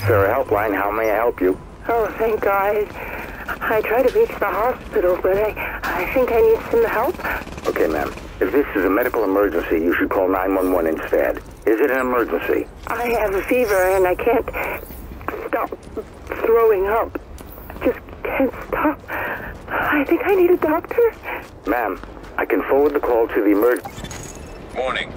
CERA Helpline. How may I help you? Oh, thank God. I tried to reach the hospital, but I, I think I need some help. Okay, ma'am. If this is a medical emergency, you should call 911 instead. Is it an emergency? I have a fever and I can't stop throwing up. I just can't stop. I think I need a doctor. Ma'am, I can forward the call to the emergency. Morning.